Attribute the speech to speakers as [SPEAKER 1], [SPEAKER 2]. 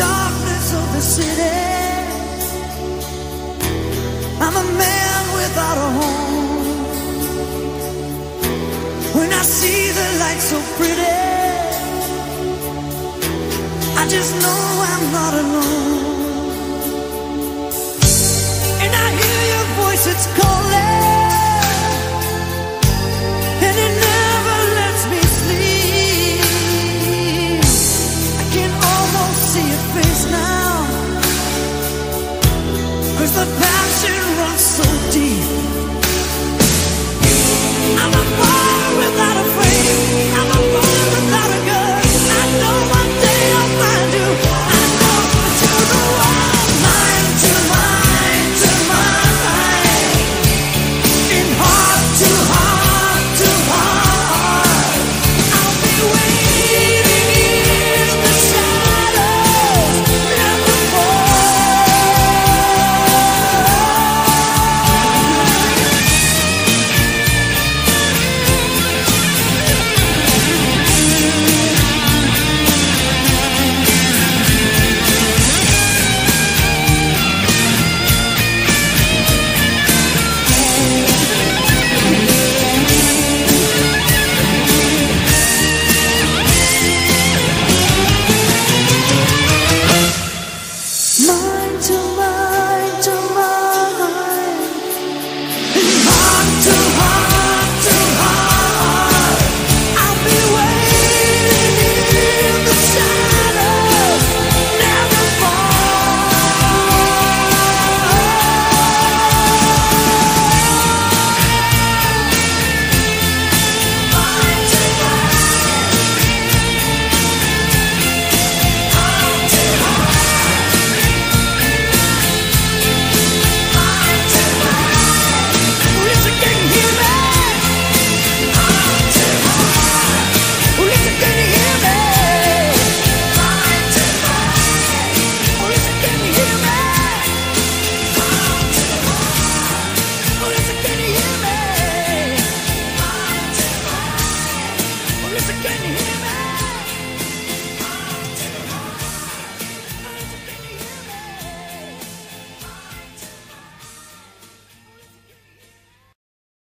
[SPEAKER 1] darkness of the city. I'm a man without a home. When I see the light so pretty, I just know I'm not alone. the passion runs so deep. I'm a can hear me.